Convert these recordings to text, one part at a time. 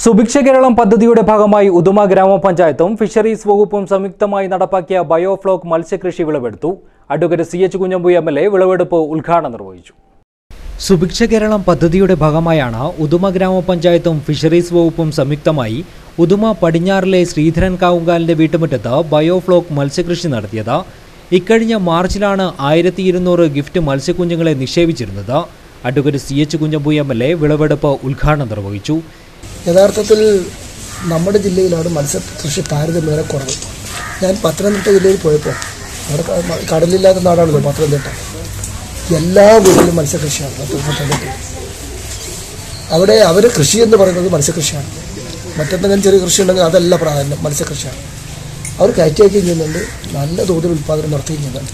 സുഭിക്ഷ കേരളം പദ്ധതിയുടെ ഭാഗമായി ഉദുമ ഗ്രാമപഞ്ചായത്തും ഫിഷറീസ് വകുപ്പും സംയുക്തമായി നടപ്പാക്കിയ ബയോഫ്ലോക്ക് മത്സ്യകൃഷി വിളവെടുത്തു. Advocate C H Kunhambu M L A വിളവെടുപ്പ് ഉദ്ഘാടനം നിർവഹിച്ചു. സുഭിക്ഷ കേരളം പദ്ധതിയുടെ ഭാഗമായാണ് ഉദുമ ഗ്രാമപഞ്ചായത്തും ഫിഷറീസ് വകുപ്പും സംയുക്തമായി ഉദുമ പടിഞ്ഞാറിലെ ശ്രീധരൻ കാവുങ്കാലിന്റെ വീട്ടുമുറ്റത്ത് ബയോഫ്ലോക്ക് മത്സ്യകൃഷി നടത്തിയത്. ഇക്കഴിഞ്ഞ മാർച്ചിലാണ് ആയിരത്തി ഇരുന്നൂറ് ഗിഫ്റ്റ് മത്സ്യക്കുഞ്ഞുങ്ങളെ നിക്ഷേപിച്ചിരുന്നത്. Advocate C H Kunhambu M L A വിളവെടുപ്പ് ഉദ്ഘാടനം നിർവഹിച്ചു. യഥാർത്ഥത്തിൽ നമ്മുടെ ജില്ലയിലാണ് മത്സ്യകൃഷി താരതമ്യേന കുറവ്. ഞാൻ പത്തനംതിട്ട ജില്ലയിൽ പോയപ്പോൾ അവിടെ കടലില്ലാത്ത നാടാണല്ലോ പത്തനംതിട്ട. എല്ലാ വീട്ടിലും മത്സ്യകൃഷിയാണ്. പത്തനംതിട്ട അവിടെ അവർ കൃഷി എന്ന് പറയുന്നത് മത്സ്യകൃഷിയാണ്. മറ്റെന്തെങ്കിലും ചെറിയ കൃഷി ഉണ്ടെങ്കിൽ അതല്ല പ്രാധാന്യം മത്സ്യകൃഷിയാണ്. അവർ കയറ്റി അയക്കുകയും ചെയ്യുന്നുണ്ട് നല്ല തോതിൽ ഉൽപ്പാദനം നടത്തുകയും ചെയ്യുന്നുണ്ട്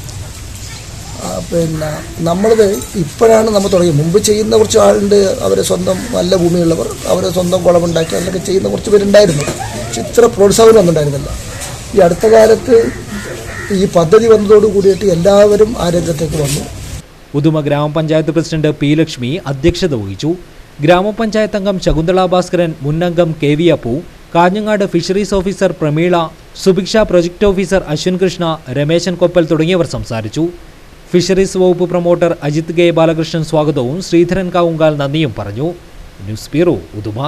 പിന്നെ നമ്മളത് ഇപ്പോഴാണ് നമ്മൾ തുടങ്ങി മുമ്പ് ചെയ്യുന്ന കുറച്ച് ആളുണ്ട് അവർ സ്വന്തം നല്ല ഭൂമിയുള്ളവർ അവർ സ്വന്തം കുളമുണ്ടാക്കി അതിലൊക്കെ ചെയ്യുന്ന കുറച്ച് പേരുണ്ടായിരുന്നു. പക്ഷെ ഇത്ര പ്രോത്സാഹനം ഒന്നുണ്ടായിരുന്നില്ല ഈ അടുത്ത കാലത്ത് ഈ പദ്ധതി വന്നതോട് കൂടിയിട്ട് എല്ലാവരും ആ രംഗത്തേക്ക് വന്നു. ഉദുമ ഗ്രാമപഞ്ചായത്ത് പ്രസിഡന്റ് പി ലക്ഷ്മി അധ്യക്ഷത വഹിച്ചു. ഗ്രാമപഞ്ചായത്ത് അംഗം ശകുന്തള ഭാസ്കരൻ മുൻ അംഗം K V Appu Kanhangad fisheries officer Prameela Subhiksha project officer Ashwin Krishna Rameshan Koppal തുടങ്ങിയവർ സംസാരിച്ചു. ഫിഷറീസ് വകുപ്പ് പ്രൊമോട്ടർ അജിത് കെ ബാലകൃഷ്ണൻ സ്വാഗതവും ശ്രീധരൻ കാവുങ്കാൽ നന്ദിയും പറഞ്ഞു. News bureau Uduma.